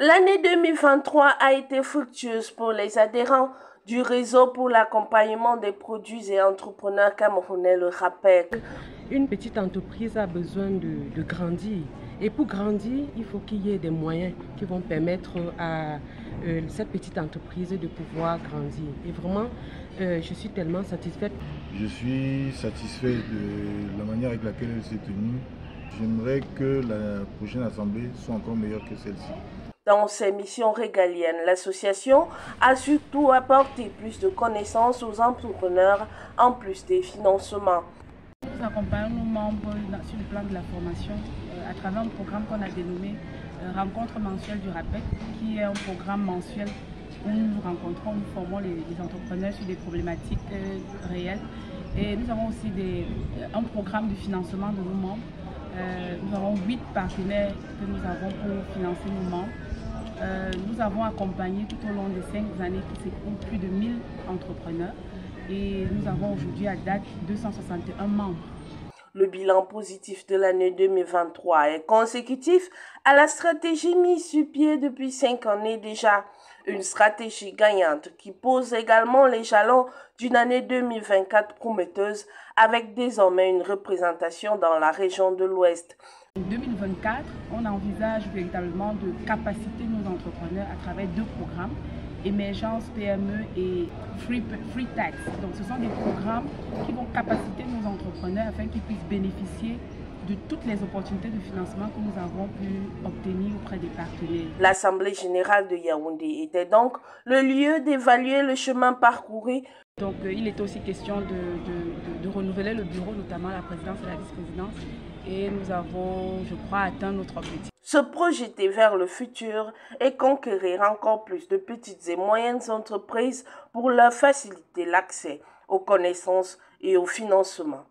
L'année 2023 a été fructueuse pour les adhérents du réseau pour l'accompagnement des produits et entrepreneurs camerounais, le RAPEC. Une petite entreprise a besoin de, grandir. Et pour grandir, il faut qu'il y ait des moyens qui vont permettre à euh, cette petite entreprise de pouvoir grandir. Et vraiment, euh, je suis tellement satisfaite. Je suis satisfait de la manière avec laquelle elle s'est tenue. J'aimerais que la prochaine assemblée soit encore meilleure que celle-ci. Dans ses missions régaliennes, l'association a surtout apporté plus de connaissances aux entrepreneurs en plus des financements. Nous accompagnons nos membres sur le plan de la formation euh, à travers un programme qu'on a dénommé euh, Rencontre mensuelle du RAPEC, qui est un programme mensuel où nous rencontrons, nous formons les, entrepreneurs sur des problématiques euh, réelles. Et nous avons aussi un programme de financement de nos membres. nous avons huit partenaires que nous avons pour financer nos membres. Euh, nous avons accompagné tout au long des cinq années qui s'écoulent plus de 1000 entrepreneurs et nous avons aujourd'hui à date 261 membres. Le bilan positif de l'année 2023 est consécutif à la stratégie mise sur pied depuis cinq années déjà. Une stratégie gagnante qui pose également les jalons d'une année 2024 prometteuse avec désormais une représentation dans la région de l'Ouest. En 2024, on envisage véritablement de capaciter nos entrepreneurs à travers deux programmes, Émergence PME et Free, Free Tax. Donc ce sont des programmes qui vont capaciter nos entrepreneurs afin qu'ils puissent bénéficier de toutes les opportunités de financement que nous avons pu obtenir auprès des partenaires. L'Assemblée générale de Yaoundé était donc le lieu d'évaluer le chemin parcouru. Donc euh, il est aussi question de, de, de renouveler le bureau, notamment la présidence et la vice-présidence, et nous avons, je crois, atteint notre objectif. Se projeter vers le futur et conquérir encore plus de petites et moyennes entreprises pour leur faciliter l'accès aux connaissances et au financement.